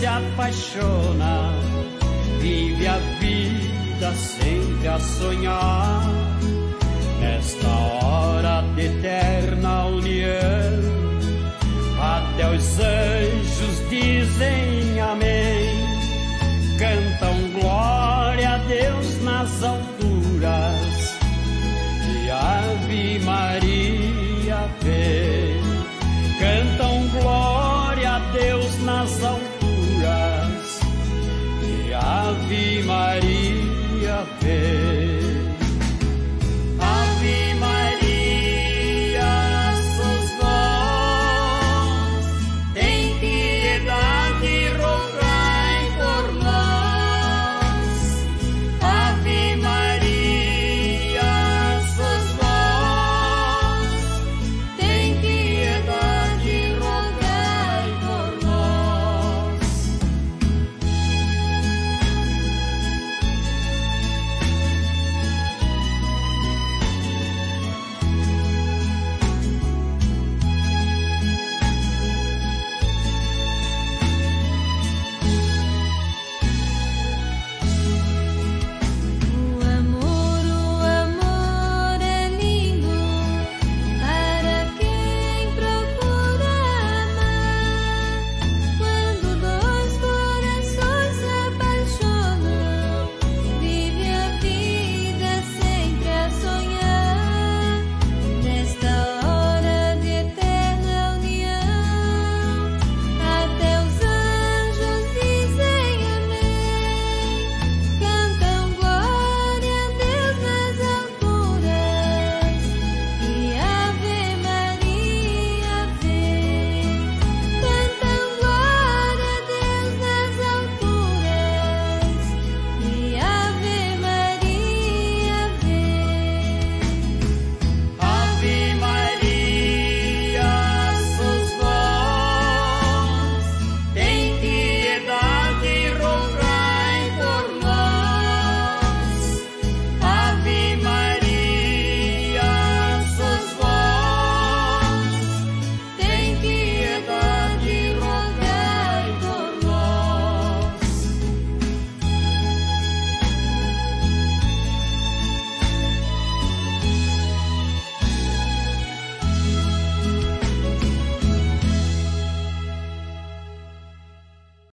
se apaixonam, vive a vida sempre a sonhar. Nesta hora de eterna união, até os anjos dizem amém, cantam glória a Deus nas alturas Ave Maria.